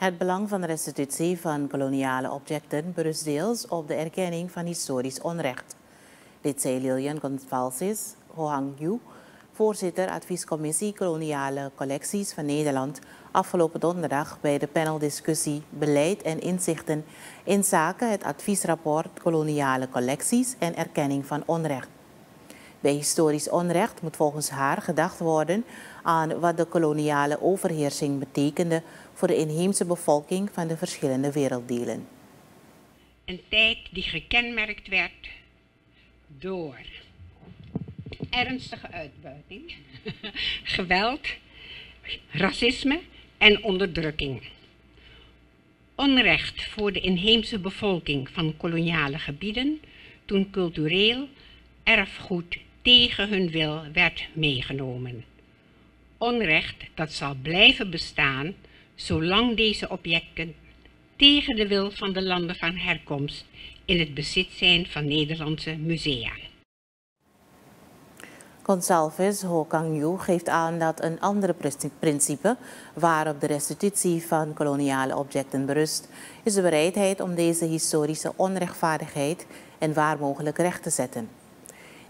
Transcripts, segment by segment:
Het belang van de restitutie van koloniale objecten berust deels op de erkenning van historisch onrecht. Dit zei Lilian Gonzalez Hoangyu, voorzitter adviescommissie koloniale collecties van Nederland, afgelopen donderdag bij de paneldiscussie Beleid en inzichten in zaken het adviesrapport koloniale collecties en erkenning van onrecht. Bij historisch onrecht moet volgens haar gedacht worden aan wat de koloniale overheersing betekende voor de inheemse bevolking van de verschillende werelddelen. Een tijd die gekenmerkt werd door ernstige uitbuiting, geweld, racisme en onderdrukking. Onrecht voor de inheemse bevolking van koloniale gebieden toen cultureel erfgoed tegen hun wil werd meegenomen. Onrecht dat zal blijven bestaan zolang deze objecten tegen de wil van de landen van herkomst in het bezit zijn van Nederlandse musea. Consalves Ho Kang-yu geeft aan dat een andere principe waarop de restitutie van koloniale objecten berust, is de bereidheid om deze historische onrechtvaardigheid en waar mogelijk recht te zetten.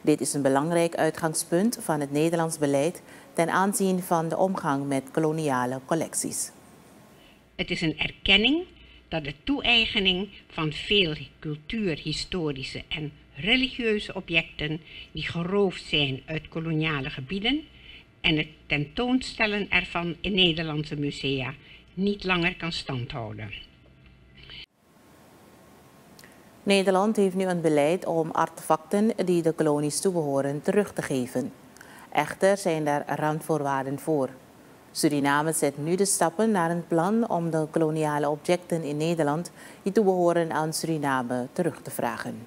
Dit is een belangrijk uitgangspunt van het Nederlands beleid ten aanzien van de omgang met koloniale collecties. Het is een erkenning dat de toe-eigening van veel cultuurhistorische en religieuze objecten die geroofd zijn uit koloniale gebieden en het tentoonstellen ervan in Nederlandse musea niet langer kan standhouden. Nederland heeft nu een beleid om artefacten die de kolonies toebehoren terug te geven. Echter zijn daar randvoorwaarden voor. Suriname zet nu de stappen naar een plan om de koloniale objecten in Nederland die toebehoren aan Suriname terug te vragen.